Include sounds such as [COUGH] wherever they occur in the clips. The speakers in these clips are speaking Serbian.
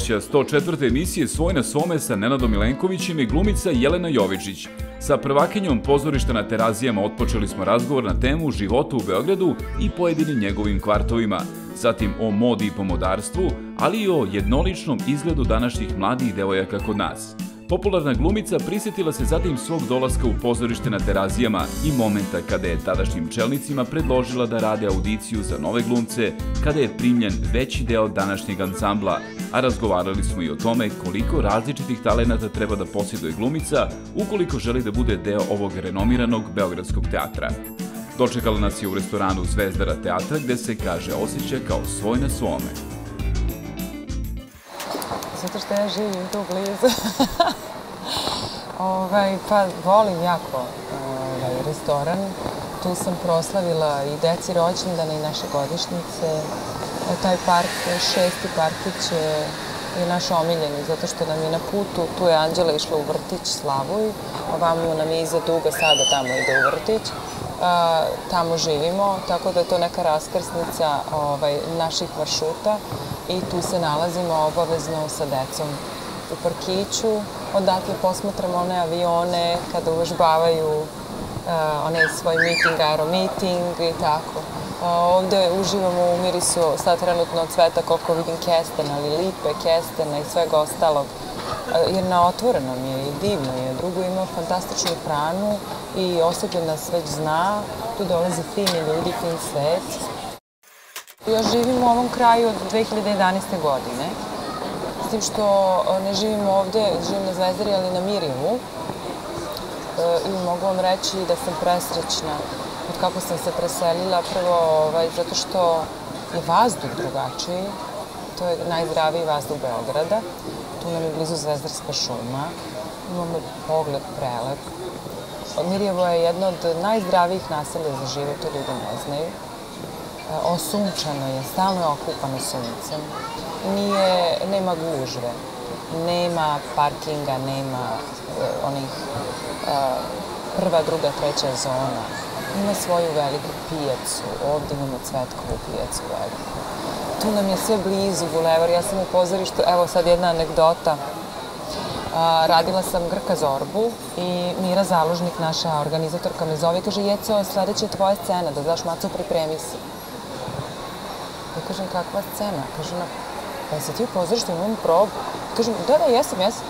Gošća 104. emisije Svoj na svome sa Nenadom Milenkovićem je glumica Jelena Jovičić. Sa prvakinjom pozorišta na terazijama otpočeli smo razgovor na temu života u Beogradu i pojedinim njegovim kvartovima, zatim o modi i pomodarstvu, ali i o jednoličnom izgledu današnjih mladih devojaka kod nas. Popularna glumica prisjetila se zatim svog dolaska u pozorište na terazijama i momenta kada je tadašnjim čelnicima predložila da rade audiciju za nove glumce, kada je primljen veći deo današnjeg ansambla, a razgovarali smo i o tome koliko različitih talenata treba da posjeduje glumica ukoliko želi da bude deo ovog renomiranog Beogradskog teatra. Dočekala nas je u restoranu Zvezdara teatra gde se kaže osjeća kao svoj na svome. Zato što ja živim tu blizu. [LAUGHS] ovaj, pa volim jako ovaj, restoran. Tu sam proslavila i deci rođendane i naše godišnjice. E, taj park, šesti parkić je, je naš omiljeni, zato što nam je na putu, tu je Anđela išla u vrtić Slavuj, ovamo nam je iza duga, sada tamo ide u vrtić. A, tamo živimo, tako da je to neka raskrsnica ovaj, naših maršruta i tu se nalazimo obavezno sa decom u parkiću. Odatle posmatramo one avione kada uvežbavaju uh, onaj svoj meeting, aeromeeting i tako. Uh, ovde uživamo u mirisu sad trenutno od cveta koliko vidim kestena, ali lipe, kestena i svega ostalog. Uh, jer na otvorenom je i divno je. Drugo ima fantastičnu hranu i osoblje nas već zna. Tu dolaze fini ljudi, fin svet. Ja živim u ovom kraju od 2011. godine. S tim što e, ne živim ovde, živim na Zvezdari, ali na Mirjevu. E, I mogu vam reći da sam presrećna od kako sam se preselila. Prvo, ovaj, zato što je vazduh drugačiji. To je najzdraviji vazduh Beograda. Tu nam je blizu Zvezdarska šuma. Imamo pogled prelep. Mirjevo je jedno od najzdravijih naselja za život, to ljudi ne znaju osunčano je, stalno je okupano suncem. Nije, nema gužve, nema parkinga, nema uh, onih uh, prva, druga, treća zona. Ima svoju veliku pijacu, ovde imamo cvetkovu pijacu veliku. Tu nam je sve blizu, bulevar, ja sam u pozorištu, evo sad jedna anegdota, A, radila sam Grka Zorbu i Mira Založnik, naša organizatorka, me zove i kaže, Jeco, sledeća je tvoja scena, da daš maco, pripremi se. Kažem, kakva scena? Kaže ona, pa se ti u pozorištu imam probu? Kažem, da, da, jesam, jesam.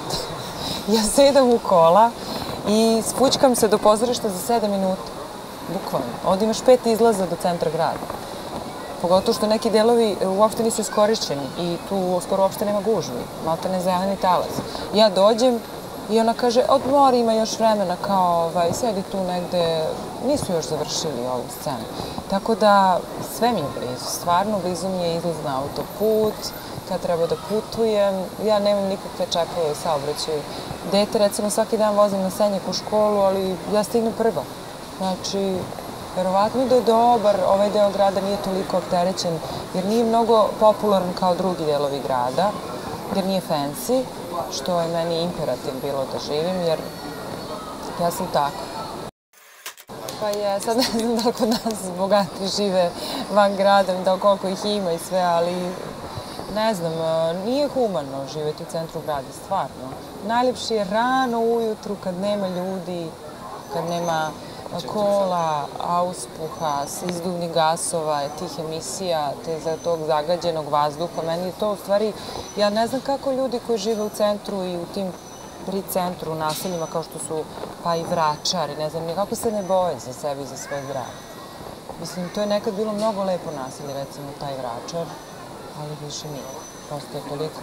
[LAUGHS] ja sedam u kola i spućkam se do pozorišta za sedam minuta. Bukvalno. Ovde imaš pet izlaza do centra grada. Pogotovo što neki delovi e, uopšte nisu iskorišćeni i tu skoro uopšte nema gužvi. Malte ne zeleni talas. Ja dođem, I ona kaže, odmori, ima još vremena, kao, ovaj, sedi tu negde, nisu još završili ovu scenu. Tako da, sve mi je blizu, stvarno blizu mi je izlaz na autoput, kad treba da putujem, ja nemam nikakve čepove u saobraćaju. Dete, recimo, svaki dan vozim na senjak u školu, ali ja stignem prva. Znači, verovatno da je dobar, ovaj deo grada nije toliko opterećen, jer nije mnogo popularan kao drugi delovi grada, jer nije fancy, što je meni imperativ bilo da živim, jer ja sam tako. Pa je, sad ne znam da kod nas bogati žive van grada, da koliko ih ima i sve, ali ne znam, nije humano živeti u centru grada, stvarno. Najljepši je rano ujutru kad nema ljudi, kad nema kola, auspuha, izduvnih gasova, tih emisija, te za tog zagađenog vazduha. Meni je to u stvari, ja ne znam kako ljudi koji žive u centru i u tim pri centru, naseljima kao što su pa i vračari, ne znam, nikako se ne boje za sebe i za svoje zdravlje. Mislim, to je nekad bilo mnogo lepo naselje, recimo taj vračar, ali više nije prosto je toliko...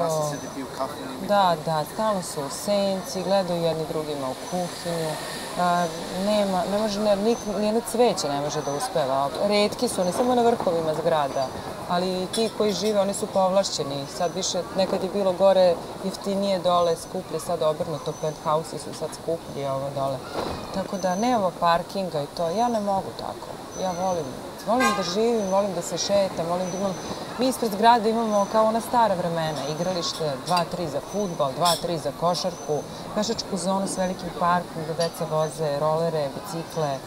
Da, da, stalno su u senci, gledaju jedni drugima u kuhinju. A, nema, ne može, ne, nik, nijedno cveće ne može da uspeva. Redki su, ne samo na vrhovima zgrada, ali ti koji žive, oni su povlašćeni. Sad više, nekad je bilo gore jeftinije dole, skuplje, sad obrnuto, penthouse su sad skuplji ovo dole. Tako da nema parkinga i to, ja ne mogu tako. Ja volim Volim da živim, volim da se šetam, volim da imam... Mi ispred zgrade imamo kao ona stara vremena, igralište, dva, tri za futbol, dva, tri za košarku, pešačku zonu s velikim parkom da deca voze, rolere, bicikle,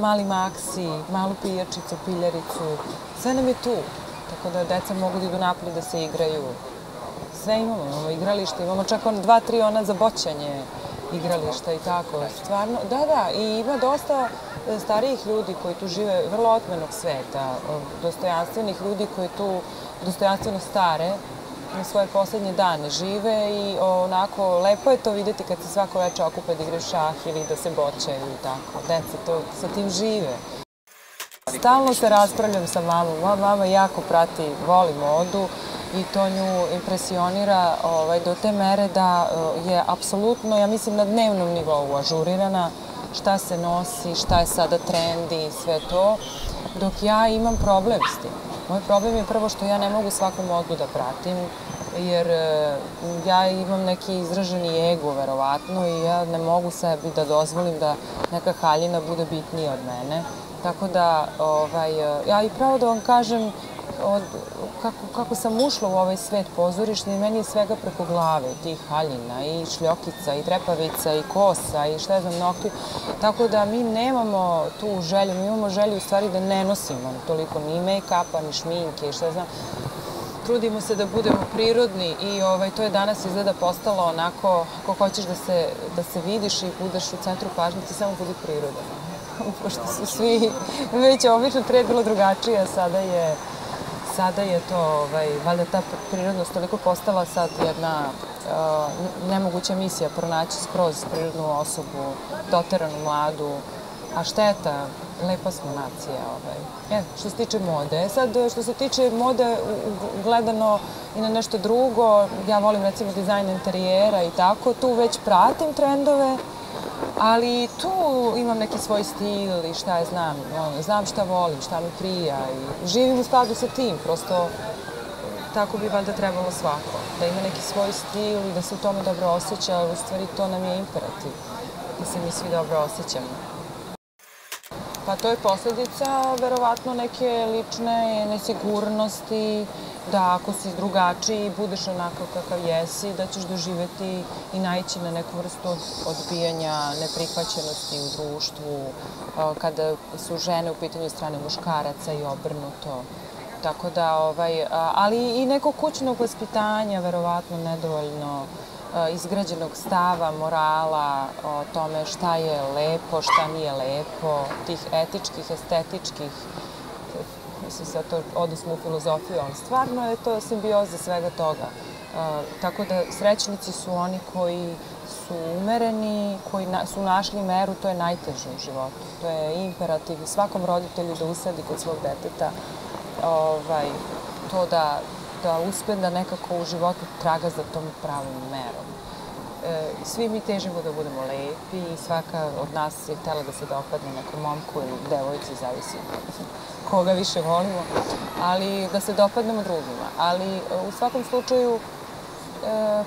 mali maksi, malu pijačicu, piljaricu, sve nam je tu. Tako da deca mogu da idu napolje da se igraju. sve imamo, imamo igralište, imamo čak on dva, tri ona za boćanje igrališta i tako. Stvarno, da, da, i ima dosta starijih ljudi koji tu žive vrlo otmenog sveta, dostojanstvenih ljudi koji tu dostojanstveno stare, na svoje poslednje dane žive i onako lepo je to videti kad se svako veče okupe da igraju šah ili da se bočaju i tako. Deca to sa tim žive. Stalno se raspravljam sa mamom. Moja mama jako prati, voli modu i to nju impresionira ovaj, do te mere da je apsolutno, ja mislim, na dnevnom nivou ažurirana šta se nosi, šta je sada trendi i sve to, dok ja imam problem s tim. Moj problem je prvo što ja ne mogu svaku modu da pratim, jer eh, ja imam neki izraženi ego, verovatno, i ja ne mogu sebi da dozvolim da neka haljina bude bitnija od mene. Tako da, ovaj, ja i pravo da vam kažem, od, kako, kako sam ušla u ovaj svet pozorišni, meni je svega preko glave, tih haljina i šljokica i trepavica i kosa i šta znam, nokti. Tako da mi nemamo tu želju, mi imamo želju u stvari da ne nosimo toliko ni make-upa, ni šminke i šta znam. Trudimo se da budemo prirodni i ovaj, to je danas izgleda postalo onako, ako hoćeš da se, da se vidiš i budeš u centru pažnje, ti samo budi prirodan. [LAUGHS] Pošto su svi, već obično pre bilo drugačije, a sada je sada je to, ovaj, valjda ta prirodnost toliko postala sad jedna uh, nemoguća misija pronaći skroz prirodnu osobu, doteranu mladu, a šteta, lepa smo nacija. Ovaj. E, što se tiče mode. Sad, što se tiče mode, gledano i na nešto drugo, ja volim recimo dizajn interijera i tako, tu već pratim trendove, ali tu imam neki svoj stil i šta je znam, znam šta volim, šta mi prija i živim u skladu sa tim, prosto tako bi valjda trebalo svako, da ima neki svoj stil i da se u tome dobro osjeća, u stvari to nam je imperativ, da se mi svi dobro osjećamo. Pa to je posledica verovatno neke lične nesigurnosti, da ako si drugačiji i budeš onako kakav jesi, da ćeš doživeti i naći na neku vrstu odbijanja, neprihvaćenosti u društvu, kada su žene u pitanju strane muškaraca i obrnuto. Tako da, ovaj, ali i neko kućnog vaspitanja, verovatno nedovoljno izgrađenog stava, morala, o tome šta je lepo, šta nije lepo, tih etičkih, estetičkih mislim sad to odnosno u filozofiju, ali stvarno je to simbioza svega toga. Uh, tako da srećnici su oni koji su umereni, koji su našli meru, to je najteže u životu. To je imperativ svakom roditelju da usadi kod svog deteta ovaj, to da, da uspe da nekako u životu traga za tom pravom merom. E, svi mi težimo da budemo lepi i svaka od nas je htela da se dopadne nekom momku ili devojci, zavisi koga više volimo, ali da se dopadnemo drugima. Ali e, u svakom slučaju e,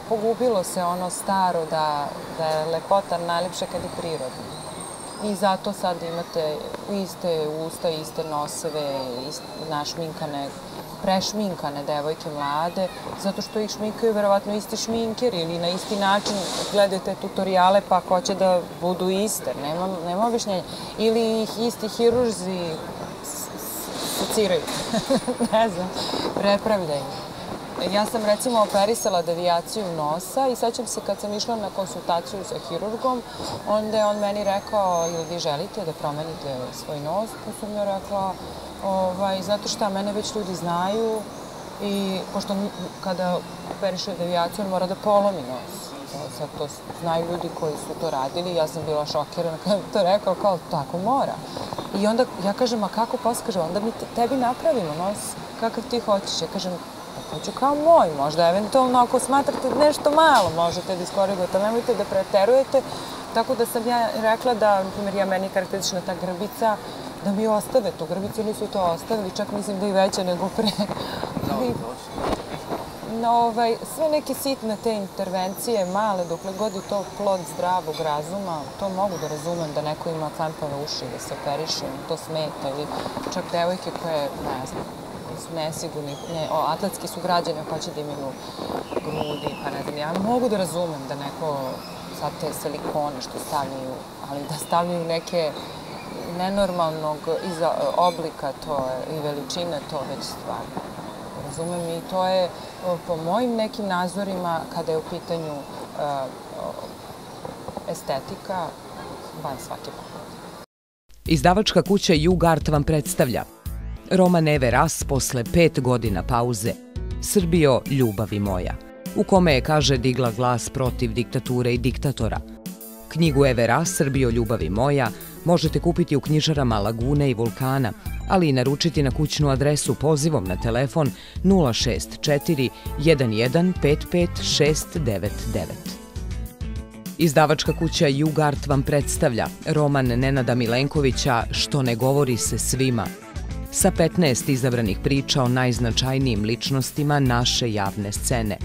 pogubilo se ono staro da, da je lepota najlepše kad je prirodna. I zato sad imate iste usta, iste noseve, iste, našminkane prešminkane devojke mlade, zato što ih šminkaju verovatno isti šminkeri ili na isti način gledate tutoriale pa hoće da budu iste, nema, nema objašnjenja. Ili ih isti hirurzi seciraju, ne znam, prepravljaju. Ja sam recimo operisala devijaciju nosa i sećam se kad sam išla na konsultaciju sa hirurgom, onda je on meni rekao, ili vi želite da promenite svoj nos? Pa sam joj rekla, ovaj, zato što mene već ljudi znaju i pošto kada operiše devijaciju on mora da polomi nos. Sad to znaju ljudi koji su to radili, ja sam bila šokirana kada to rekao, kao tako mora. I onda ja kažem, a kako posle? Kaže, onda mi tebi napravimo nos kakav ti hoćeš. Ja kažem, pa hoću kao moj, možda eventualno ako smatrate nešto malo možete da iskorigujete, nemojte da preterujete. Tako da sam ja rekla da, na primjer, ja meni karakteristična ta grbica, da mi ostave tu grbicu, nisu to ostavili, čak mislim da i veća nego pre. Ali, na ovaj, sve neke sitne te intervencije, male, dokle god je to plod zdravog razuma, to mogu da razumem da neko ima klampave uši, da se operiše, to smeta ili čak devojke koje, ne znam, su nesigurni, ne, o, atletski su građani, hoće da imaju grudi, pa ne znam, ja mogu da razumem da neko sad te silikone što stavljaju, ali da stavljaju neke nenormalnog iza, oblika to je, i veličine, to već stvarno razumem i to je po mojim nekim nazorima kada je u pitanju estetika van svake pameti. Izdavačka kuća Jugart vam predstavlja roman Eve Ras posle pet godina pauze Srbijo, ljubavi moja, u kome je, kaže, digla glas protiv diktature i diktatora. Knjigu Eve Ras, Srbijo, ljubavi moja, možete kupiti u knjižarama Lagune i Vulkana, ali i naručiti na kućnu adresu pozivom na telefon 064 1155 699. Izdavačka kuća Jugart vam predstavlja roman Nenada Milenkovića Što ne govori se svima, sa 15 izabranih priča o najznačajnijim ličnostima naše javne scene.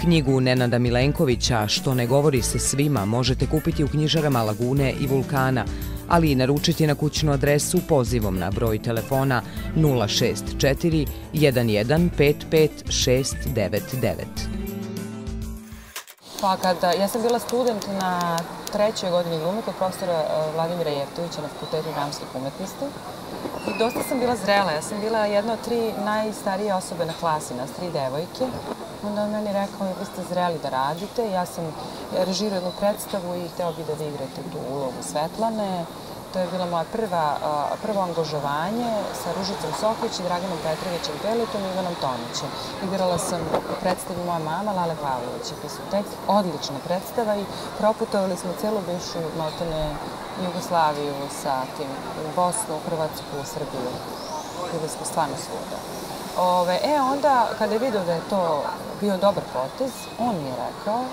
Knjigu Nenada Milenkovića Što ne govori se svima možete kupiti u knjižarama Lagune i Vulkana, ali i naručiti na kućnu adresu pozivom na broj telefona 064 1155 699. Pa kada, ja sam bila student na trećoj godini glume kod profesora e, Vladimira Jeftovića na Fakultetu dramskih umetnosti. I dosta sam bila zrela. Ja sam bila jedna od tri najstarije osobe na klasi, nas tri devojke. Onda on meni rekao, vi ste zreli da radite. Ja sam režirao jednu predstavu i hteo bi da vi igrate tu ulogu Svetlane. To je bila moja prva, prvo angažovanje sa Ružicom Soković i Draganom Petrovićem Pelitom i Ivanom Tomićem. Igrala sam u predstavi Moja mama, Lale Pavlović je pisao tekst. Odlična predstava i proputovali smo celu bivšu maltene Jugoslaviju sa tim Bosnu, Hrvatsku, Srbiju. Bili smo stvarno svuda. Ove, e, onda, kada je vidio da je to bio dobar potez, on mi je rekao,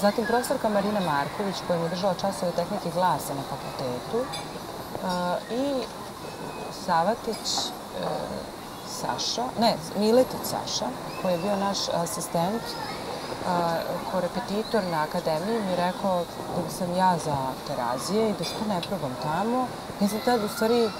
zatim profesorka Marina Marković, koja mi je držala časove tehnike glasa na fakultetu, i Savatić e, Saša, ne, Miletić Saša, koji je bio naš asistent, korepetitor na akademiji, mi je rekao da sam ja za terazije i da što ne probam tamo. Ja sam tada u stvari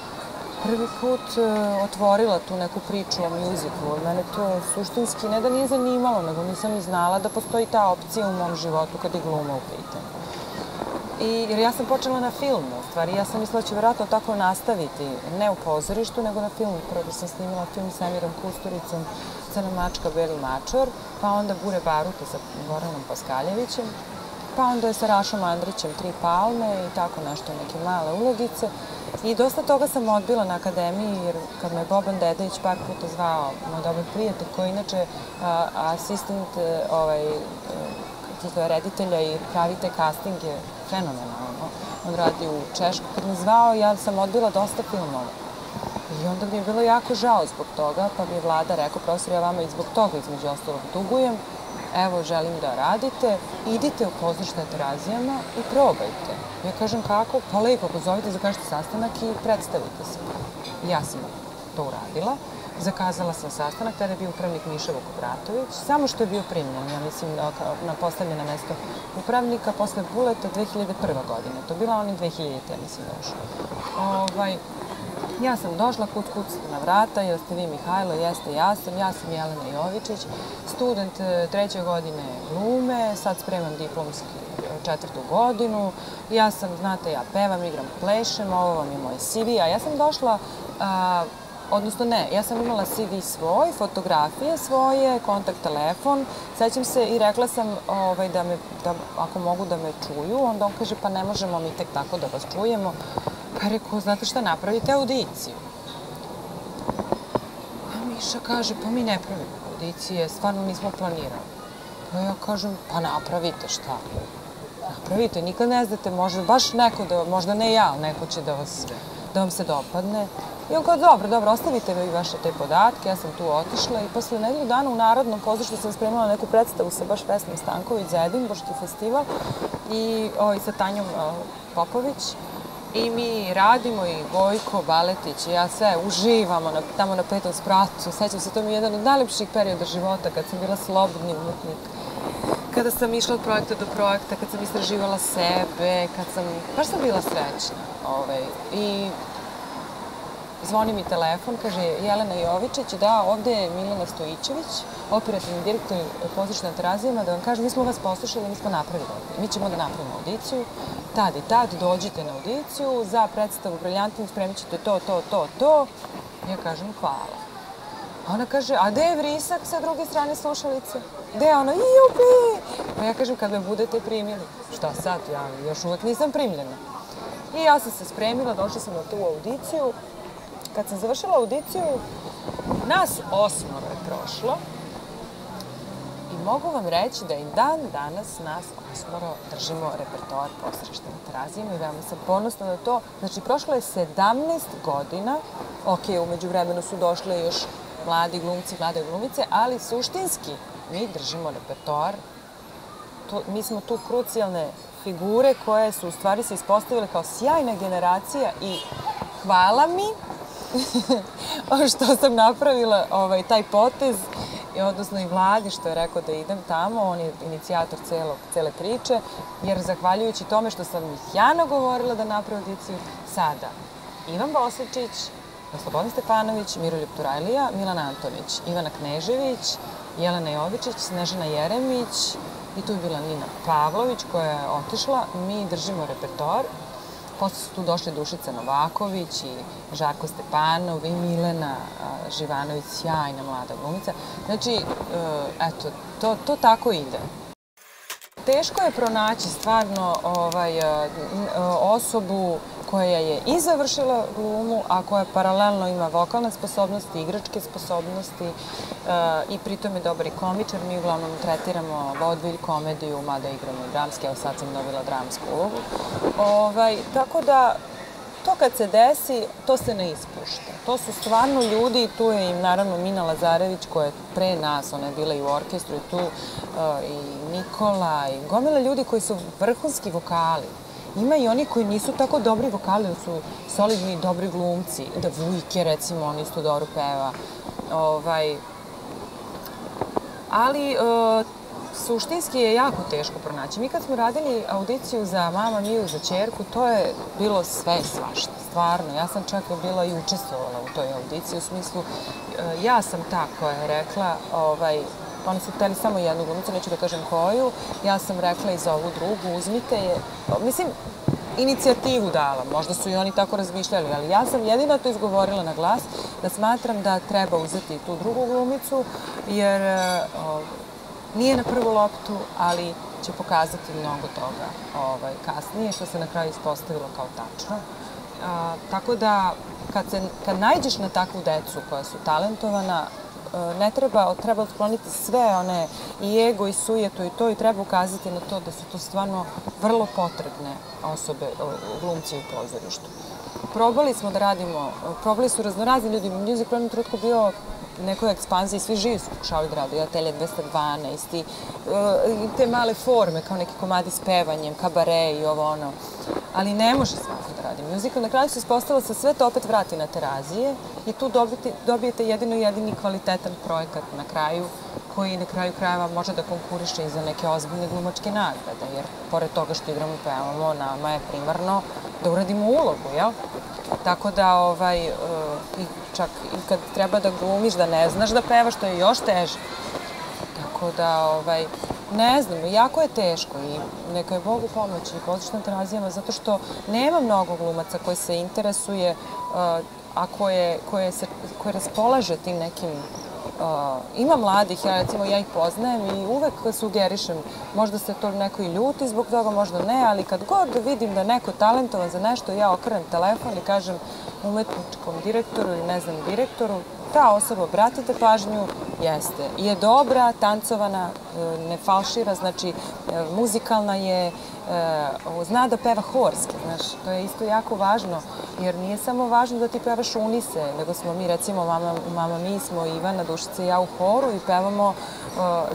prvi put e, otvorila tu neku priču o mjuziklu. Mene to suštinski ne da nije zanimalo, nego nisam ni znala da postoji ta opcija u mom životu kad je gluma u pitanju. I, jer ja sam počela na filmu, u stvari. Ja sam mislila da će vjerojatno tako nastaviti, ne u pozorištu, nego na filmu. Prvo da sam snimila film sa Emirom Kusturicom, Crna mačka, Beli mačor, pa onda Bure Barute sa Goranom Paskaljevićem, pa onda je sa Rašom Andrićem Tri palme i tako nešto, neke male ulogice. I dosta toga sam odbila na akademiji, jer kad me Boban Dedević par puta zvao, moj dobar prijatelj, koji je inače asistent ovaj, e, reditelja i pravi te castinge fenomenalno. On radi u Češku. Kad me zvao, ja sam odbila dosta filmova. I onda mi je bilo jako žao zbog toga, pa mi je vlada rekao, profesor, ja vama i zbog toga između ostalog dugujem, evo, želim da radite, idite u pozorište terazijama i probajte. Ja kažem kako? Pa lepo, pozovite, zakažete sastanak i predstavite se. Ja sam to uradila. Zakazala sam sastanak, tada je bio upravnik Miša Vukobratović, samo što je bio primljen, ja mislim, na postavljena mesto upravnika posle Buleta 2001. godine. To bila oni 2000. ja mislim, došla. Ovaj, ja sam došla, kuc kuc na vrata, jeste vi Mihajlo, jeste ja sam, ja sam Jelena Jovičić, student e, treće godine glume, sad spremam diplomski e, četvrtu godinu, ja sam, znate, ja pevam, igram, plešem, ovo vam je moj CV, a ja sam došla Odnosno ne, ja sam imala CV svoj, fotografije svoje, kontakt telefon. Sećam se i rekla sam ovaj, da me, da, ako mogu da me čuju, onda on kaže pa ne možemo mi tek tako da vas čujemo. Pa rekao, znate šta, napravite audiciju. A Miša kaže, pa mi ne pravimo audicije, stvarno nismo planirali. Pa ja kažem, pa napravite šta? Napravite, nikad ne znate, možda baš neko da, možda ne ja, neko će da vas, da vam se dopadne. I on kao, dobro, dobro, ostavite vi vaše te podatke, ja sam tu otišla i posle nedelju dana u Narodnom pozorištu sam spremala neku predstavu sa baš Vesnom Stanković za Edinburški festival i o, i sa Tanjom o, Popović. I mi radimo i Gojko, Baletić i ja sve uživamo na, tamo na petom spratu. Sećam se, to mi je jedan od najlepših perioda života kad sam bila slobodni umetnik. Kada sam išla od projekta do projekta, kad sam istraživala sebe, kad sam, baš sam bila srećna. Ovaj, I Zvoni mi telefon, kaže Jelena Jovičić, da, ovde je Milena Stojićević, operativni direktor pozorišta na terazijama, da vam kažem, mi smo vas poslušali, mi smo napravili ovde. Mi ćemo da napravimo audiciju, tad i tad dođite na audiciju, za predstavu Briljantnim spremit ćete to, to, to, to. Ja kažem hvala. Ona kaže, a gde je vrisak sa druge strane slušalice? Gde je ona? Jupi! Pa ja kažem, kad me budete primili. Šta sad? Ja još uvek nisam primljena. I ja sam se spremila, došla sam na tu audiciju. Kad sam završila audiciju, nas osmoro je prošlo. Mogu vam reći da i dan danas nas osmoro držimo repertoar posrešta na terazijama i veoma sam ponosna na to. Znači, prošlo je 17 godina. Ok, umeđu vremenu su došle još mladi glumci, mlade glumice, ali suštinski mi držimo repertoar. To, mi smo tu krucijalne figure koje su u stvari se ispostavile kao sjajna generacija i hvala mi [LAUGHS] što sam napravila ovaj, taj potez i odnosno i vladi što je rekao da idem tamo, on je inicijator celog, cele priče, jer zahvaljujući tome što sam ih ja nagovorila da napravi audiciju, sada Ivan Bosličić, Slobodan Stepanović, Miroljub Turajlija, Milana Antonić, Ivana Knežević, Jelena Jovičić, Snežana Jeremić i tu je bila Nina Pavlović koja je otišla. Mi držimo repertoar. Posle su tu došli Dušica Novaković i Žarko Stepanov i Milena Živanović, sjajna mlada glumica. Znači, e, eto, to, to tako ide. Teško je pronaći stvarno ovaj, e, osobu koja je i završila glumu, a koja paralelno ima vokalne sposobnosti, igračke sposobnosti e, i pritom je dobar i komičar. Mi uglavnom tretiramo vodvilj, komediju, mada igramo i dramski, evo sad sam dobila dramsku ulogu. Ovaj, tako da, to kad se desi, to se ne ispušta. To su stvarno ljudi, tu je im naravno Mina Lazarević koja je pre nas, ona je bila i u orkestru i tu uh, i Nikola i gomila ljudi koji su vrhunski vokali. Ima i oni koji nisu tako dobri vokali, ali su solidni dobri glumci. Da Vujke, recimo, on isto dobro peva. Ovaj, ali uh, suštinski je jako teško pronaći. Mi kad smo radili audiciju za Mama Miju, za čerku, to je bilo sve svašta, stvarno. Ja sam čak bila i učestvovala u toj audiciji, u smislu, uh, ja sam ta koja je rekla, ovaj, Oni su hteli samo jednu glumicu, neću da kažem koju. Ja sam rekla i za ovu drugu, uzmite je. Mislim, inicijativu dala, možda su i oni tako razmišljali, ali ja sam jedina to izgovorila na glas, da smatram da treba uzeti tu drugu glumicu, jer o, nije na prvu loptu, ali će pokazati mnogo toga ovaj, kasnije, što se na kraju ispostavilo kao tačno. A, tako da, kad, se, kad najđeš na takvu decu koja su talentovana, ne treba, treba otkloniti sve one i ego i sujetu i to i treba ukazati na to da su to stvarno vrlo potrebne osobe, glumci u pozorištu. Probali smo da radimo, probali su raznorazni ljudi, music u jednom trenutku bio nekoj ekspanziji, svi živi su pokušali da radu, i Atelje 212, i, i te male forme, kao neki komadi s pevanjem, kabare i ovo ono. Ali ne može svako da radi muzikal. Na kraju se ispostavilo se sve to opet vrati na terazije i tu dobijete jedino jedini kvalitetan projekat na kraju koji na kraju krajeva može da konkuriše i za neke ozbiljne glumačke nagrade, jer pored toga što igramo i pevamo, nama je primarno da uradimo ulogu, jel? Tako da, ovaj, i čak i kad treba da glumiš, da ne znaš da pevaš, to je još teže. Tako da, ovaj, ne znam, jako je teško i neka je Bogu pomoć i pozičnim terazijama, zato što nema mnogo glumaca koji se interesuje, uh, a koje, koje, se, koje raspolaže tim nekim ima mladih, ja recimo ja ih poznajem i uvek sugerišem, možda se to neko i ljuti zbog toga, možda ne, ali kad god vidim da neko talentovan za nešto, ja okrenem telefon i kažem umetničkom direktoru ili ne znam direktoru, ta osoba, obratite pažnju, jeste. Je dobra, tancovana, e, ne falšira, znači e, muzikalna je, zna da peva horski, znaš, to je isto jako važno, jer nije samo važno da ti pevaš unise, nego smo mi, recimo, mama, mama mi smo Ivana, Dušica i ja u horu i pevamo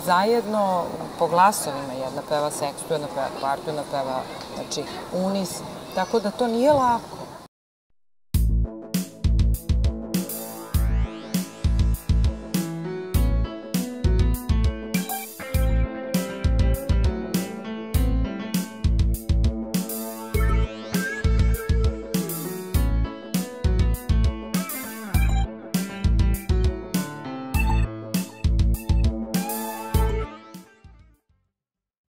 zajedno po glasovima, jedna peva sekstu, jedna peva kvartu, jedna peva, znači, unis, tako da to nije lako